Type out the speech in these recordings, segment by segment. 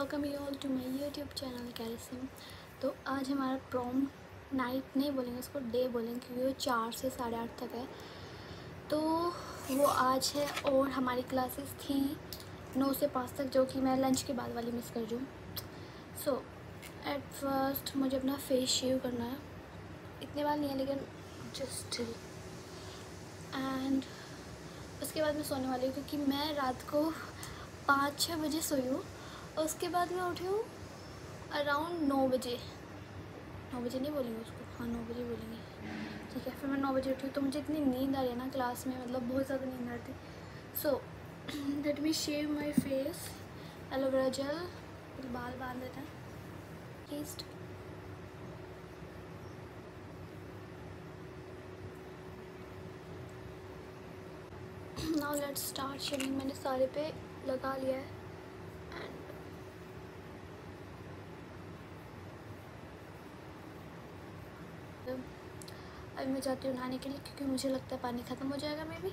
Welcome you all to my YouTube channel कैरिसम तो आज हमारा प्रॉम नाइट नहीं बोलेंगे, उसको डे बोलेंगे, क्योंकि वो चार से साढ़े आठ तक है। तो वो आज है और हमारी क्लासेस थी नौ से पाँच तक, जो कि मैं लंच के बाद वाली मिस कर दूँ सो एट फ़र्स्ट मुझे अपना फेस शेव करना है। इतने बार नहीं है, लेकिन जस्ट एंड उसके बाद मैं सोने वाली हूँ, क्योंकि मैं रात को पाँच छः बजे सोई हूँ। उसके बाद मैं उठी हूँ अराउंड नौ बजे। नौ बजे नहीं बोलेंगे उसको? हाँ नौ बजे बोलेंगे। ठीक है, फिर मैं नौ बजे उठी हूँ तो मुझे इतनी नींद आ रही है ना क्लास में मतलब बहुत ज़्यादा नींद आ रही थी। So let me shave my face aloe vera gel बाल बाँध देते हैं। East now let's start shaving मैंने सारे पे लगा लिया है एंड अभी मैं जाती हूँ नहाने के लिए क्योंकि मुझे लगता है पानी ख़त्म हो जाएगा मे भी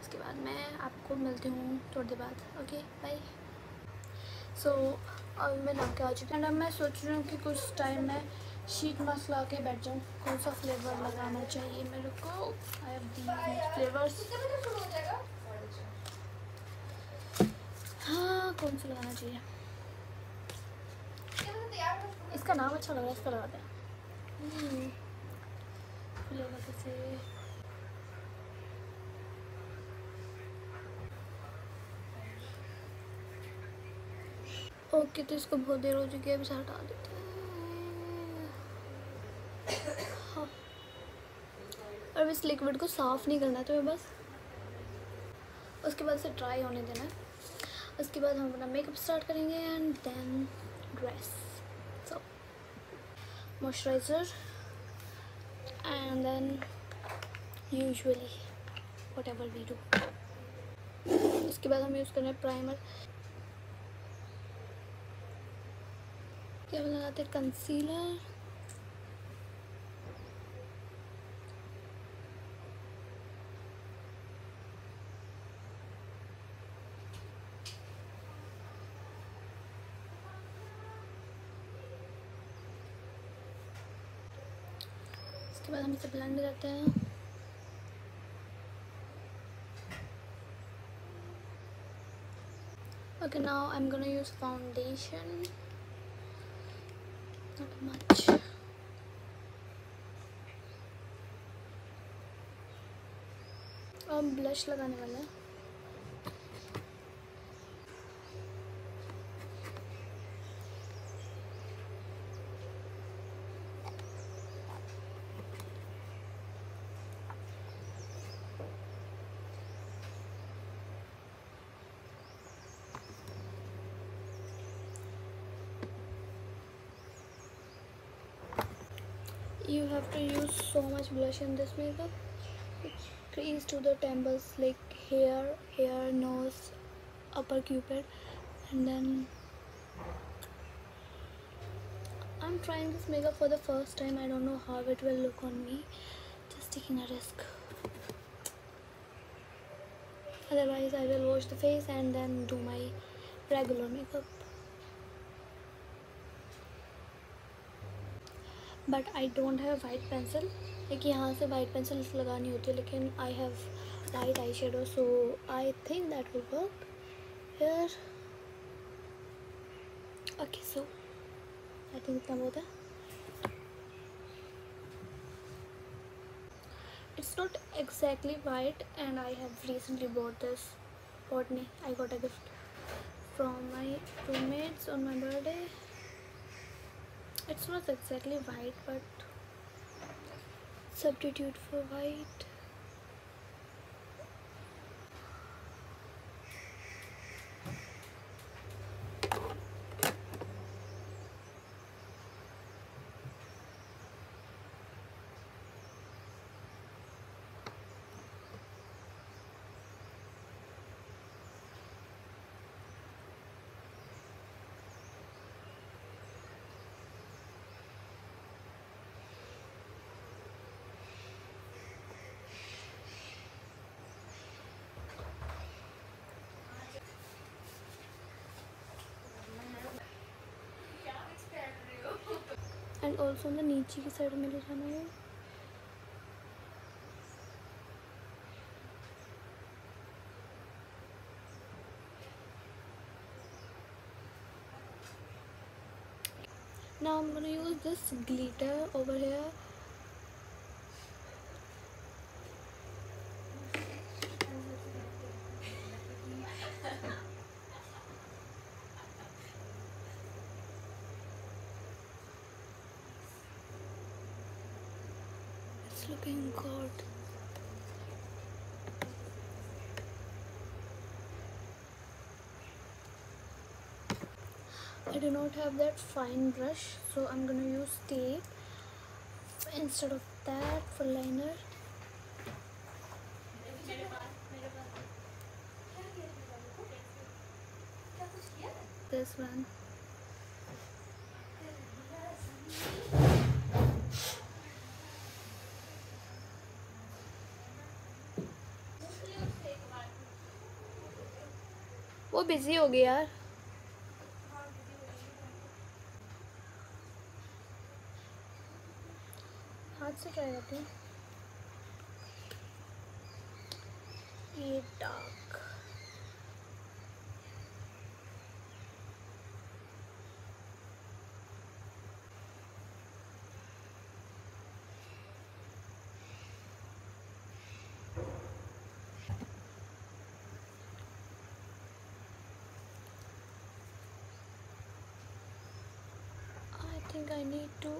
उसके बाद मैं आपको मिलती हूँ थोड़ी देर बाद ओके बाय सो अभी मैं नहा के आ चुकी हूँ। अब मैं सोच रही हूँ कि कुछ टाइम में शीट मास्क ला के बैठ जाऊँ। कौन सा फ्लेवर लगाना चाहिए मेरे को? आई फ्लेवर्स हाँ कौन सा लगाना चाहिए? इसका नाम अच्छा लग रहा है, इसका लगाते हैं ओके तो इसको बहुत देर हो चुकी है, अभी से हटा देते हैं। हाँ। अब इस लिक्विड को साफ़ नहीं करना है तो बस। उसके बाद से ड्राई होने देना है। उसके बाद हम अपना मेकअप स्टार्ट करेंगे and then dress so moisturiser and then, usually, whatever we do. Do इसके बाद हम यूज़ कर रहे हैं प्राइमर क्या लगाते हैं? कंसीलर हम इसे ब्लेंड करते हैं okay now I'm gonna use foundation not much अब ब्लश लगाने वाला है you have to use so much blush in this makeup. Crease to the temples like hair hair nose upper cupid and then I'm trying this makeup for the first time. I don't know how it will look on me. Just taking a risk. Otherwise I will wash the face and then do my regular makeup but I don't have white pencil लेकिन यहाँ से white pencil लगानी होती है, लेकिन I have light eye shadow so I think that will work here okay so I think इतना बहुत है। It's not exactly white and I have recently bought this bought ने I got a gift from my roommates on my birthday it's not exactly white but substitute for white also ना नीचे की side में ले जाना है now I'm gonna use this glitter over here looking good I do not have that fine brush so I'm gonna use tape instead of that for liner. This one वो busy हो गया यार। हाथ से ट्राई करती हूँ? ये dark I think I need to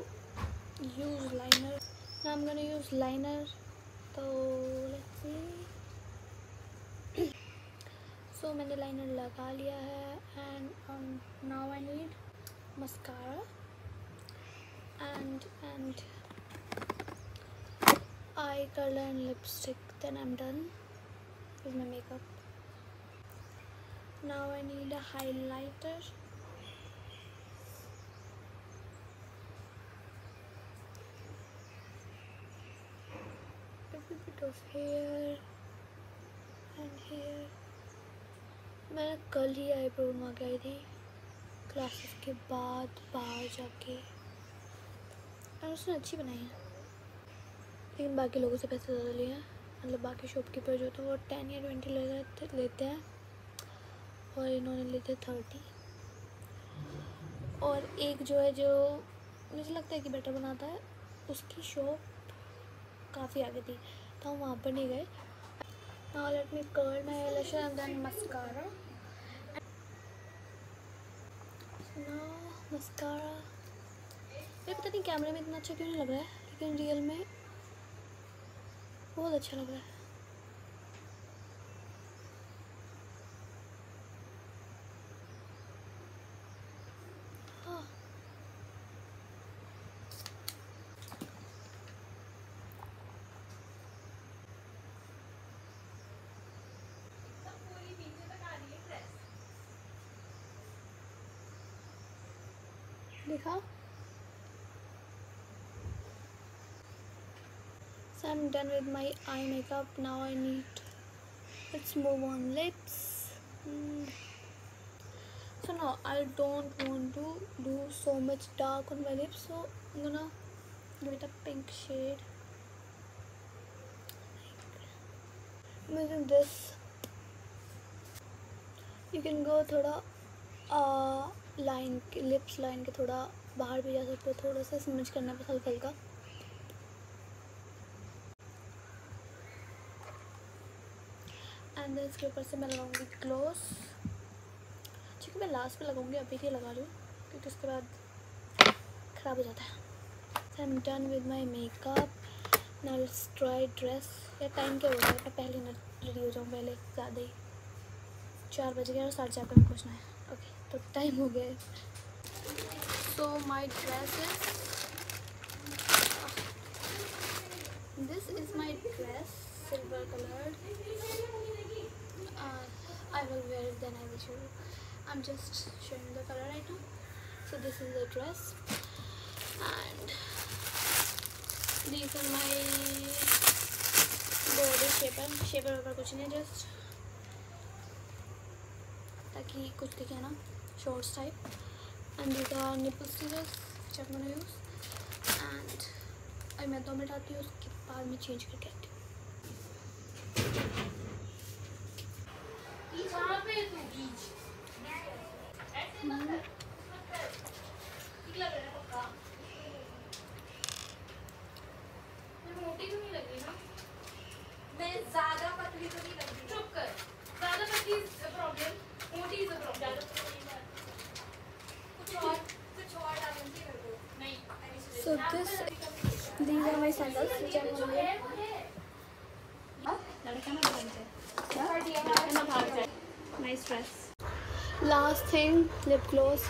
use liner now I'm gonna use liner so let's see so मैंने liner लगा लिया है and um, now I need mascara and and eye color and lipstick then I'm done with my makeup now I need a highlighter of hair and here. मैं कल ही eyebrow आई थी classes के बाद बाहर जाके। और उसने अच्छी बनाई है। लेकिन बाकी लोगों से पैसे ज़्यादा लिए हैं। मतलब बाकी शॉपकीपर जो तो वो टेन या ट्वेंटी ले लेते हैं। और इन्होंने लेते थर्टी और एक जो है जो मुझे लगता है कि बेटर बनाता है, उसकी शॉप काफ़ी आगे थी। तो हम वहाँ पर नहीं गए। now let me curl my eyelashes and then mascara now mascara ये पता नहीं कैमरे में इतना अच्छा क्यों नहीं लग रहा है, लेकिन रियल में बहुत अच्छा लग रहा है हाँ। My eye makeup. Now I need. Let's move on lips. Mm. So now I don't want to do so much dark on my lips. So I'm gonna give it a pink shade. I'm using this. You can go थोड़ा line के lips line के थोड़ा बाहर भी जा सकते हो, थोड़ा सा स्मच करना बस हल्का एंड देन इसके ऊपर से मैं लगाऊँगी ग्लोस क्योंकि मैं लास्ट पे लगाऊँगी, अभी नहीं लगा हूँ, क्योंकि उसके बाद ख़राब हो जाता है। I am done with my makeup now let's try dress या टाइम क्या हो रहा है? मैं पहले ना रेडी हो जाऊँ, पहले ज़्यादा ही। चार बज गए और साढ़े चार पे पहुँचना है। ओके तो टाइम हो गया। So my dress this is my dress silver colour I will wear then I which you I am just showing the colour I too so this is the dress and this is my body shaper shaper vapour कुछ नहीं just ताकि कुछ दिखे ना। Shorts type and these are nipple scissors which I'm gonna use and और मैं दो minute आती हूँ उसके बाद मैं चेंज करके आती हूँ मैं ज़्यादा पतली तो नहीं लग रही चुप कर ज़्यादा पतली प्रॉब्लम मोटी इज़ प्रॉब्लम कुछ और कुछ और डालूँगी मेरे को नहीं So this, these are my sandals which I'm जो wearing. है वो है लड़का ना भाग जाए nice dress last thing lip gloss